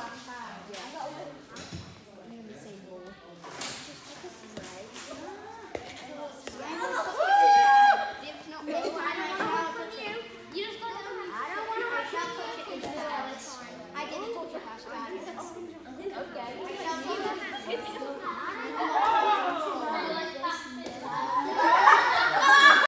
วังค่ะ